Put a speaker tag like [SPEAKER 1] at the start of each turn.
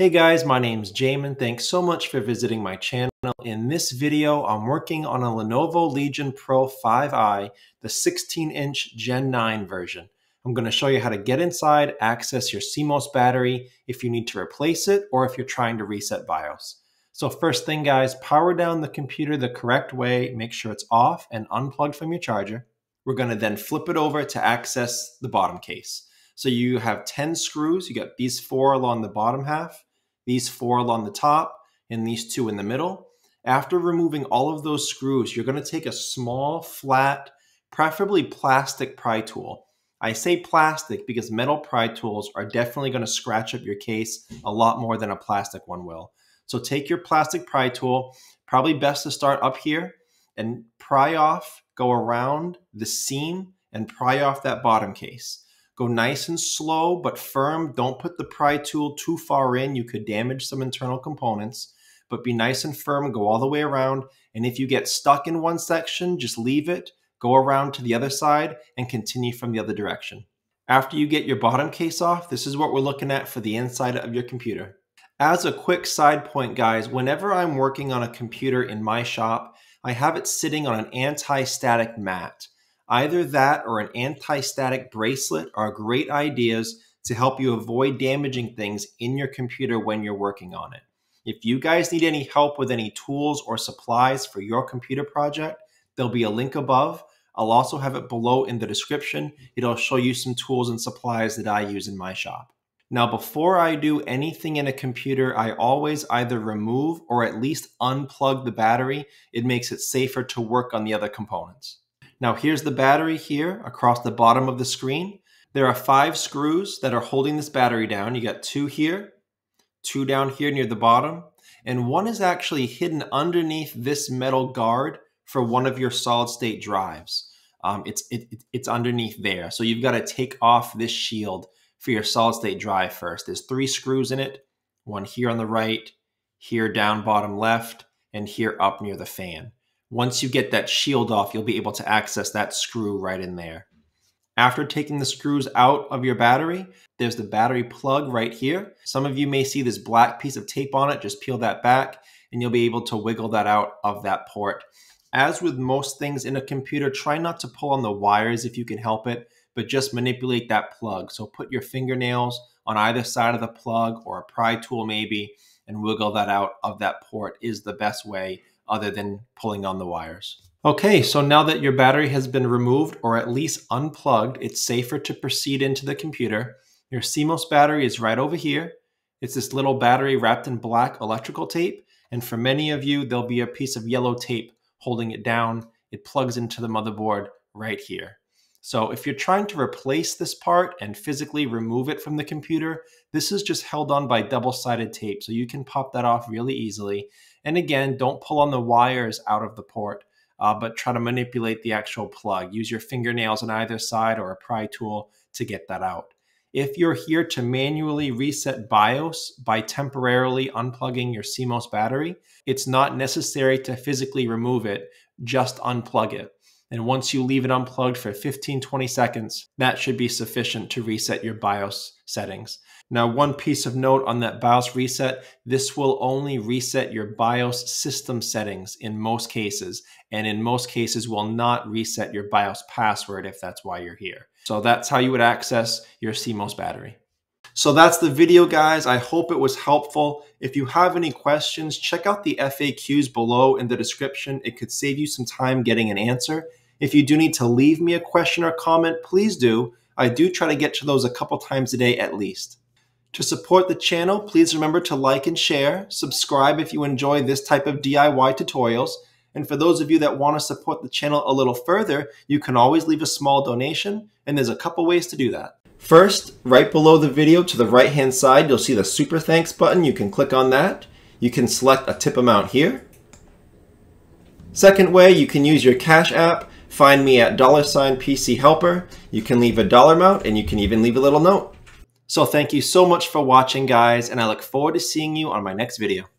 [SPEAKER 1] Hey guys, my name name's Jammin. Thanks so much for visiting my channel. In this video, I'm working on a Lenovo Legion Pro 5i, the 16-inch Gen 9 version. I'm going to show you how to get inside, access your CMOS battery if you need to replace it or if you're trying to reset BIOS. So first thing guys, power down the computer the correct way, make sure it's off and unplugged from your charger. We're going to then flip it over to access the bottom case. So you have 10 screws, you got these four along the bottom half, these four along the top, and these two in the middle. After removing all of those screws, you're going to take a small, flat, preferably plastic pry tool. I say plastic because metal pry tools are definitely going to scratch up your case a lot more than a plastic one will. So take your plastic pry tool, probably best to start up here and pry off, go around the seam and pry off that bottom case. Go nice and slow but firm. Don't put the pry tool too far in. You could damage some internal components, but be nice and firm. Go all the way around. And if you get stuck in one section, just leave it, go around to the other side, and continue from the other direction. After you get your bottom case off, this is what we're looking at for the inside of your computer. As a quick side point, guys, whenever I'm working on a computer in my shop, I have it sitting on an anti-static mat. Either that or an anti-static bracelet are great ideas to help you avoid damaging things in your computer when you're working on it. If you guys need any help with any tools or supplies for your computer project, there'll be a link above. I'll also have it below in the description. It'll show you some tools and supplies that I use in my shop. Now, before I do anything in a computer, I always either remove or at least unplug the battery. It makes it safer to work on the other components. Now here's the battery here across the bottom of the screen. There are five screws that are holding this battery down. You got two here, two down here near the bottom, and one is actually hidden underneath this metal guard for one of your solid state drives. Um, it's, it, it's underneath there. So you've got to take off this shield for your solid state drive first. There's three screws in it, one here on the right, here down bottom left, and here up near the fan. Once you get that shield off, you'll be able to access that screw right in there. After taking the screws out of your battery, there's the battery plug right here. Some of you may see this black piece of tape on it. Just peel that back and you'll be able to wiggle that out of that port. As with most things in a computer, try not to pull on the wires if you can help it, but just manipulate that plug. So put your fingernails on either side of the plug or a pry tool maybe and wiggle that out of that port is the best way other than pulling on the wires. Okay, so now that your battery has been removed or at least unplugged, it's safer to proceed into the computer. Your CMOS battery is right over here. It's this little battery wrapped in black electrical tape. And for many of you, there'll be a piece of yellow tape holding it down. It plugs into the motherboard right here. So if you're trying to replace this part and physically remove it from the computer, this is just held on by double-sided tape. So you can pop that off really easily. And again, don't pull on the wires out of the port, uh, but try to manipulate the actual plug. Use your fingernails on either side or a pry tool to get that out. If you're here to manually reset BIOS by temporarily unplugging your CMOS battery, it's not necessary to physically remove it, just unplug it. And once you leave it unplugged for 15, 20 seconds, that should be sufficient to reset your BIOS settings. Now, one piece of note on that BIOS reset, this will only reset your BIOS system settings in most cases, and in most cases will not reset your BIOS password if that's why you're here. So that's how you would access your CMOS battery. So that's the video, guys. I hope it was helpful. If you have any questions, check out the FAQs below in the description. It could save you some time getting an answer. If you do need to leave me a question or comment, please do. I do try to get to those a couple times a day at least. To support the channel, please remember to like and share, subscribe if you enjoy this type of DIY tutorials, and for those of you that want to support the channel a little further, you can always leave a small donation, and there's a couple ways to do that. First, right below the video to the right hand side, you'll see the Super Thanks button. You can click on that. You can select a tip amount here. Second way, you can use your Cash App Find me at dollar sign PC Helper. You can leave a dollar amount and you can even leave a little note. So thank you so much for watching guys and I look forward to seeing you on my next video.